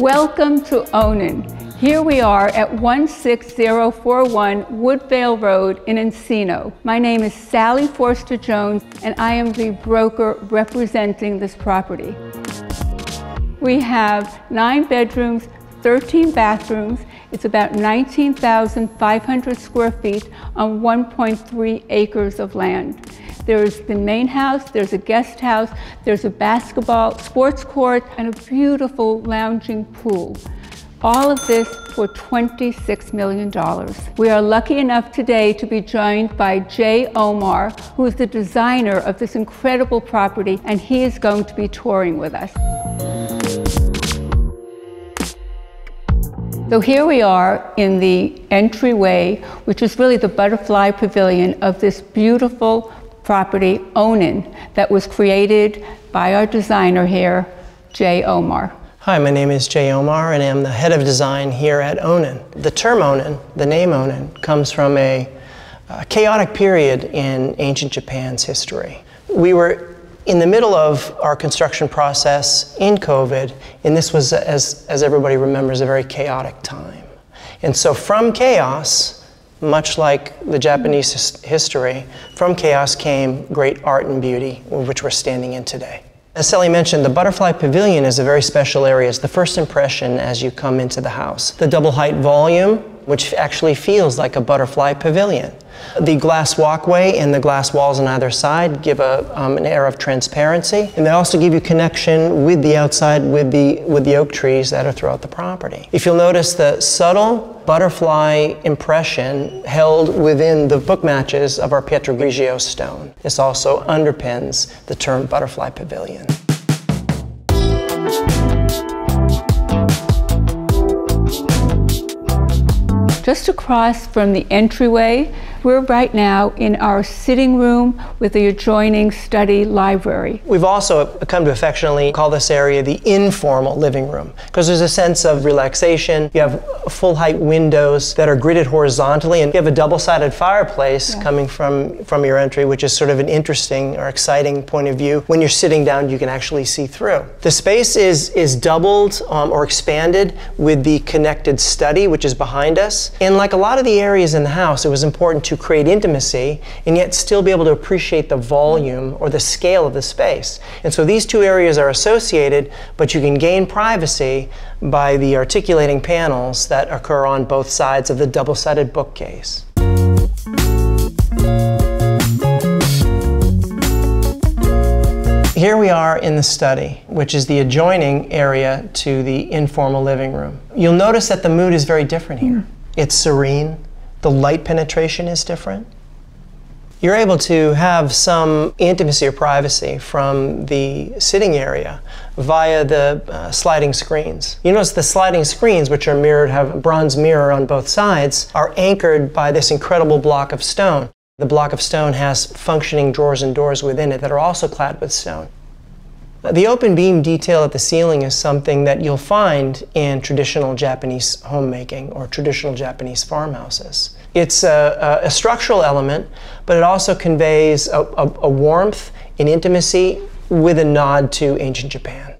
Welcome to Onin. Here we are at 16041 Woodvale Road in Encino. My name is Sally Forster Jones and I am the broker representing this property. We have nine bedrooms, 13 bathrooms. It's about 19,500 square feet on 1.3 acres of land. There's the main house, there's a guest house, there's a basketball, sports court, and a beautiful lounging pool. All of this for $26 million. We are lucky enough today to be joined by Jae Omar, who is the designer of this incredible property, and he is going to be touring with us. So here we are in the entryway, which is really the butterfly pavilion of this beautiful property, Onin, that was created by our designer here, Jae Omar. Hi, my name is Jae Omar and I'm the head of design here at Onin. The term Onin, the name Onin, comes from a, a chaotic period in ancient Japan's history. We were in the middle of our construction process in COVID, and this was, as, as everybody remembers, a very chaotic time. And so from chaos, much like the Japanese his history, from chaos came great art and beauty, which we're standing in today. As Sally mentioned, the Butterfly Pavilion is a very special area. It's the first impression as you come into the house. The double height volume, which actually feels like a butterfly pavilion. The glass walkway and the glass walls on either side give a, um, an air of transparency, and they also give you connection with the outside with the, with the oak trees that are throughout the property. If you'll notice the subtle butterfly impression held within the book matches of our Pietro Grigio stone. This also underpins the term butterfly pavilion. Just across from the entryway we're right now in our sitting room with the adjoining study library. We've also come to affectionately call this area the informal living room because there's a sense of relaxation. You have full height windows that are gridded horizontally and you have a double sided fireplace yeah. coming from, from your entry, which is sort of an interesting or exciting point of view. When you're sitting down, you can actually see through. The space is, is doubled um, or expanded with the connected study, which is behind us. And like a lot of the areas in the house, it was important to to create intimacy and yet still be able to appreciate the volume or the scale of the space. And so these two areas are associated, but you can gain privacy by the articulating panels that occur on both sides of the double-sided bookcase. Here we are in the study, which is the adjoining area to the informal living room. You'll notice that the mood is very different here. Hmm. It's serene, the light penetration is different. You're able to have some intimacy or privacy from the sitting area via the uh, sliding screens. You notice the sliding screens, which are mirrored, have a bronze mirror on both sides, are anchored by this incredible block of stone. The block of stone has functioning drawers and doors within it that are also clad with stone. The open beam detail at the ceiling is something that you'll find in traditional Japanese homemaking or traditional Japanese farmhouses. It's a, a, structural element, but it also conveys a, a, a warmth and intimacy with a nod to ancient Japan.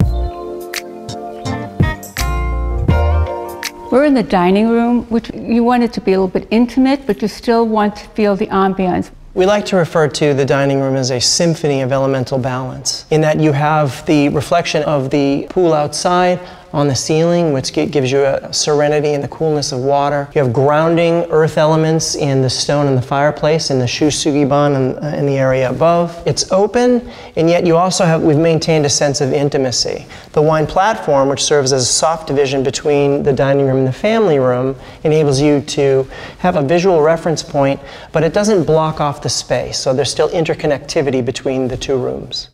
We're in the dining room, which you want it to be a little bit intimate, but you still want to feel the ambiance. We like to refer to the dining room as a symphony of elemental balance, in that you have the reflection of the pool outside on the ceiling, which gives you a serenity and the coolness of water. You have grounding earth elements in the stone in the fireplace and the shou sugi ban in, uh, in the area above. It's open, and yet you also have, we've maintained a sense of intimacy. The wine platform, which serves as a soft division between the dining room and the family room, enables you to have a visual reference point, but it doesn't block off the space, so there's still interconnectivity between the two rooms.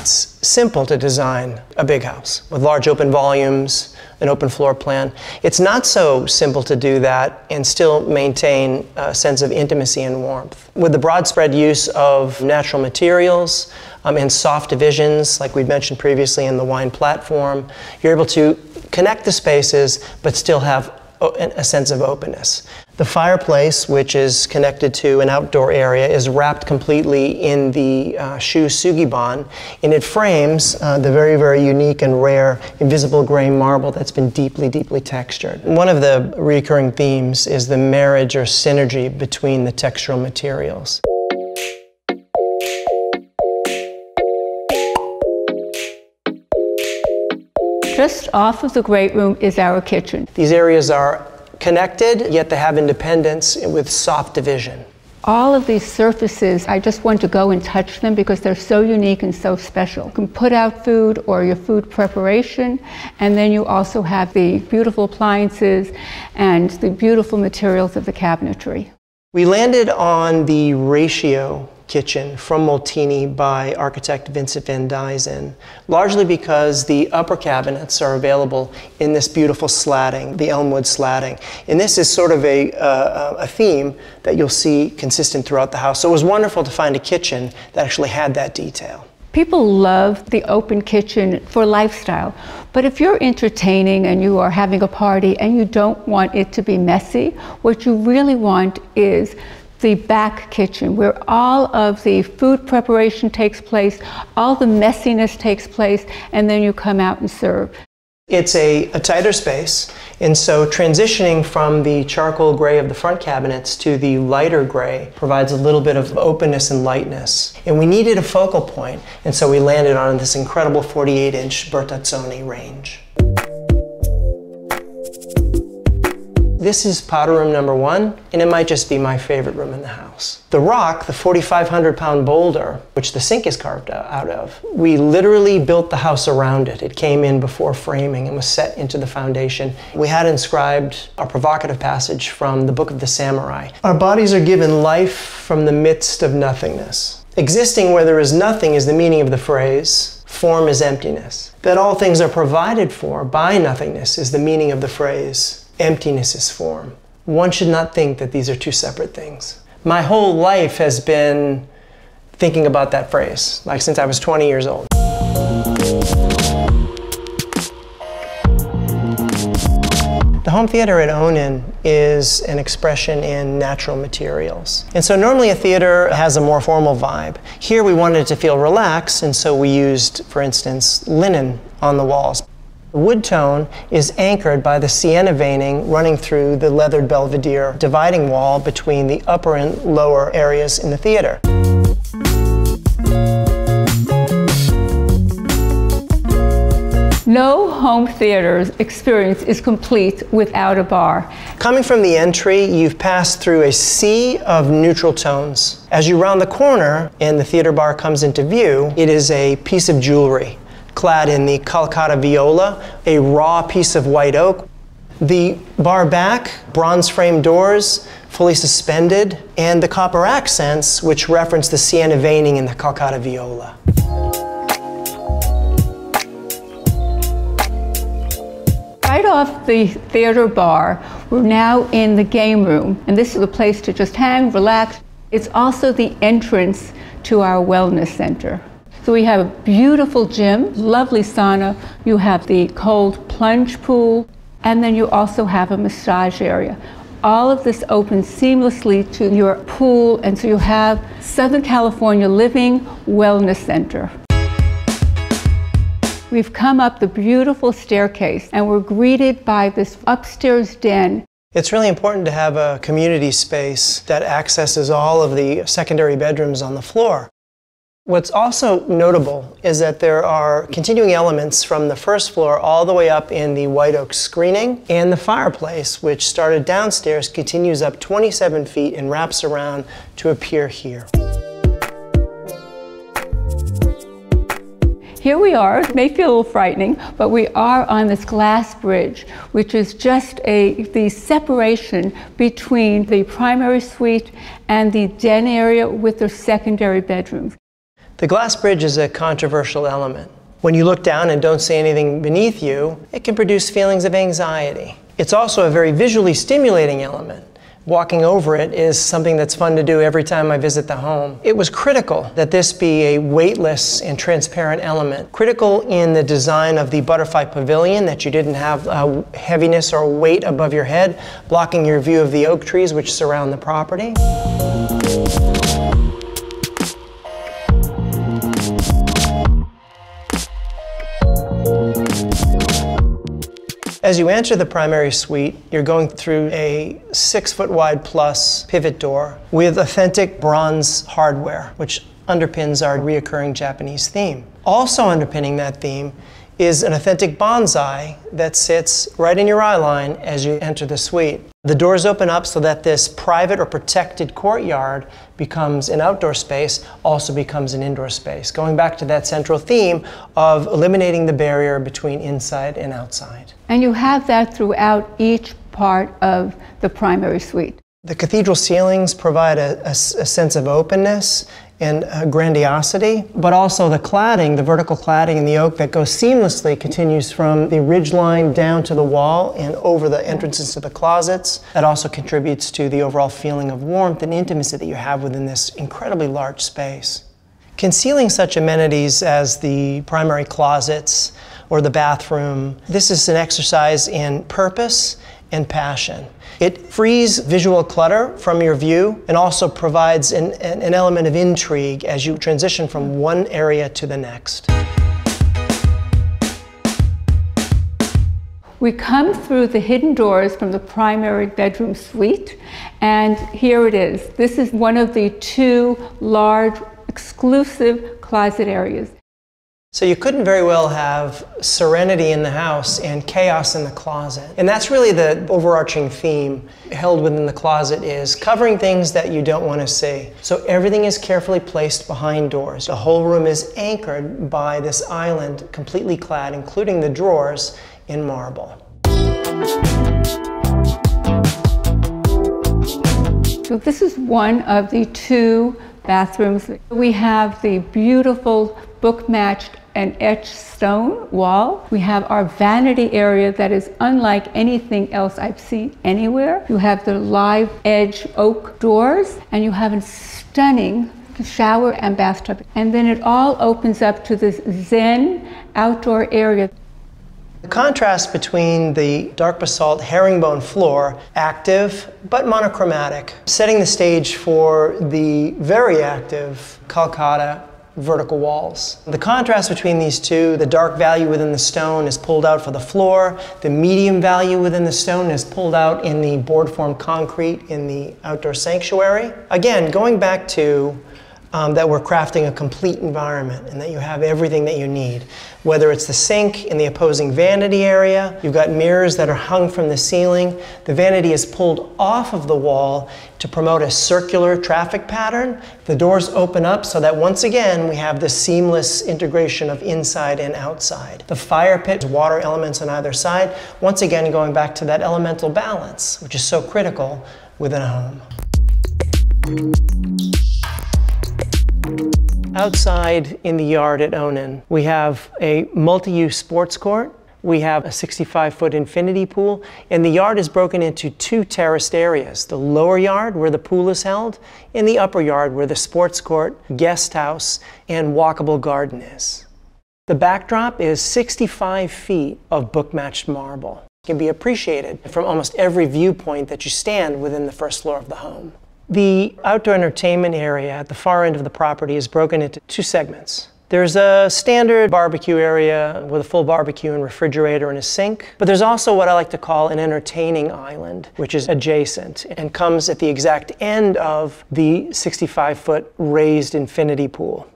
It's simple to design a big house with large open volumes, an open floor plan. It's not so simple to do that and still maintain a sense of intimacy and warmth. With the broad spread use of natural materials um, and soft divisions, like we've mentioned previously in the wine platform, you're able to connect the spaces but still have a sense of openness. The fireplace, which is connected to an outdoor area, is wrapped completely in the uh, shou sugi ban, and it frames uh, the very, very unique and rare invisible gray marble that's been deeply, deeply textured. One of the recurring themes is the marriage or synergy between the textural materials. Just off of the great room is our kitchen. These areas are connected, yet they have independence with soft division. All of these surfaces, I just want to go and touch them because they're so unique and so special. You can put out food or your food preparation, and then you also have the beautiful appliances and the beautiful materials of the cabinetry. We landed on the ratio kitchen from Molteni by architect Vincent van Duysen, largely because the upper cabinets are available in this beautiful slatting, the Elmwood slatting. And this is sort of a, uh, a theme that you'll see consistent throughout the house. So it was wonderful to find a kitchen that actually had that detail. People love the open kitchen for lifestyle, but if you're entertaining and you are having a party and you don't want it to be messy, what you really want is the back kitchen where all of the food preparation takes place, all the messiness takes place, and then you come out and serve. It's a, a, tighter space, and so transitioning from the charcoal gray of the front cabinets to the lighter gray provides a little bit of openness and lightness. And we needed a focal point, and so we landed on this incredible 48 inch Bertazzoni range. This is powder room number one, and it might just be my favorite room in the house. The rock, the 4,500 pound boulder, which the sink is carved out of, we literally built the house around it. It came in before framing and was set into the foundation. We had inscribed a provocative passage from the Book of the Samurai. Our bodies are given life from the midst of nothingness. Existing where there is nothing is the meaning of the phrase, form is emptiness. That all things are provided for by nothingness is the meaning of the phrase, emptiness is form. One should not think that these are two separate things. My whole life has been thinking about that phrase, like since I was 20 years old. The home theater at Onin is an expression in natural materials. And so normally a theater has a more formal vibe. Here we wanted to feel relaxed, and so we used, for instance, linen on the walls. The wood tone is anchored by the sienna veining running through the leathered belvedere dividing wall between the upper and lower areas in the theater. No home theater's experience is complete without a bar. Coming from the entry, you've passed through a sea of neutral tones. As you round the corner and the theater bar comes into view, it is a piece of jewelry clad in the Calcutta viola, a raw piece of white oak. The bar back, bronze frame doors, fully suspended, and the copper accents, which reference the sienna veining in the Calcutta viola. Right off the theater bar, we're now in the game room, and this is a place to just hang, relax. It's also the entrance to our wellness center. So we have a beautiful gym, lovely sauna. You have the cold plunge pool, and then you also have a massage area. All of this opens seamlessly to your pool, and so you have Southern California Living Wellness Center. We've come up the beautiful staircase, and we're greeted by this upstairs den it's really important to have a community space that accesses all of the secondary bedrooms on the floor. What's also notable is that there are continuing elements from the first floor all the way up in the white oak screening, and the fireplace, which started downstairs, continues up 27 feet and wraps around to appear here. Here we are, it may feel a little frightening, but we are on this glass bridge, which is just a, the separation between the primary suite and the den area with the secondary bedrooms. The glass bridge is a controversial element. When you look down and don't see anything beneath you, it can produce feelings of anxiety. It's also a very visually stimulating element. Walking over it is something that's fun to do every time I visit the home. It was critical that this be a weightless and transparent element. Critical in the design of the butterfly pavilion that you didn't have uh, heaviness or weight above your head, blocking your view of the oak trees which surround the property. As you enter the primary suite, you're going through a six foot wide plus pivot door with authentic bronze hardware, which underpins our reoccurring Japanese theme. Also underpinning that theme is an authentic bonsai that sits right in your eye line as you enter the suite. The doors open up so that this private or protected courtyard becomes an outdoor space, also becomes an indoor space, going back to that central theme of eliminating the barrier between inside and outside. And you have that throughout each part of the primary suite. The cathedral ceilings provide a, a, a sense of openness and uh, grandiosity, but also the cladding, the vertical cladding in the oak that goes seamlessly continues from the ridge line down to the wall and over the entrances to the closets. That also contributes to the overall feeling of warmth and intimacy that you have within this incredibly large space. Concealing such amenities as the primary closets or the bathroom, this is an exercise in purpose and passion. It frees visual clutter from your view and also provides an, an, element of intrigue as you transition from one area to the next. We come through the hidden doors from the primary bedroom suite, and here it is. This is one of the two large exclusive closet areas. So you couldn't very well have serenity in the house and chaos in the closet. And that's really the overarching theme held within the closet is covering things that you don't want to see. So everything is carefully placed behind doors. The whole room is anchored by this island completely clad, including the drawers, in marble. So this is one of the two bathrooms. We have the beautiful book matched and etched stone wall. We have our vanity area that is unlike anything else I've seen anywhere. You have the live edge oak doors and you have a stunning shower and bathtub. And then it all opens up to this zen outdoor area. The contrast between the dark basalt herringbone floor, active but monochromatic, setting the stage for the very active Calcutta vertical walls. The contrast between these two, the dark value within the stone is pulled out for the floor, the medium value within the stone is pulled out in the board form concrete in the outdoor sanctuary. Again, going back to um, that we're crafting a complete environment and that you have everything that you need. Whether it's the sink in the opposing vanity area, you've got mirrors that are hung from the ceiling. The vanity is pulled off of the wall to promote a circular traffic pattern. The doors open up so that once again we have this seamless integration of inside and outside. The fire pit, water elements on either side, once again going back to that elemental balance, which is so critical within a home. Outside in the yard at Onin, we have a multi-use sports court. We have a 65-foot infinity pool, and the yard is broken into two terraced areas. The lower yard, where the pool is held, and the upper yard, where the sports court, guest house, and walkable garden is. The backdrop is 65 feet of book-matched marble. It can be appreciated from almost every viewpoint that you stand within the first floor of the home. The outdoor entertainment area at the far end of the property is broken into two segments. There's a standard barbecue area with a full barbecue and refrigerator and a sink, but there's also what I like to call an entertaining island, which is adjacent and comes at the exact end of the 65 foot raised infinity pool.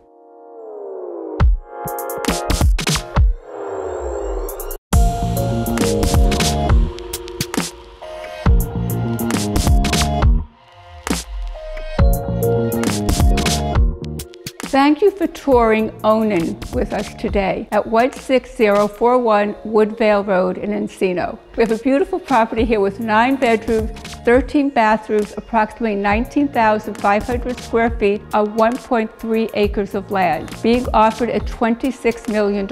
Thank you for touring Onin with us today at 16041 Woodvale Road in Encino. We have a beautiful property here with nine bedrooms, 13 bathrooms, approximately 19,500 square feet on 1.3 acres of land, being offered at $26 million.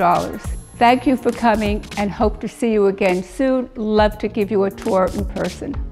Thank you for coming and hope to see you again soon. Love to give you a tour in person.